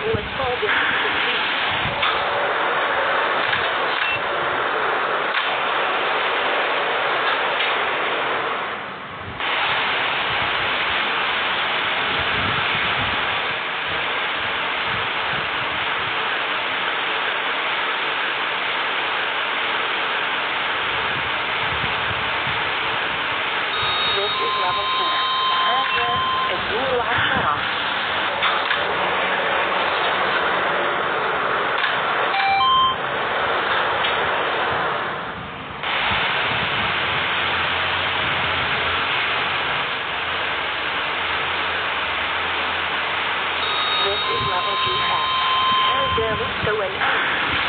who is told this level GS. Zero, zero, two, eight.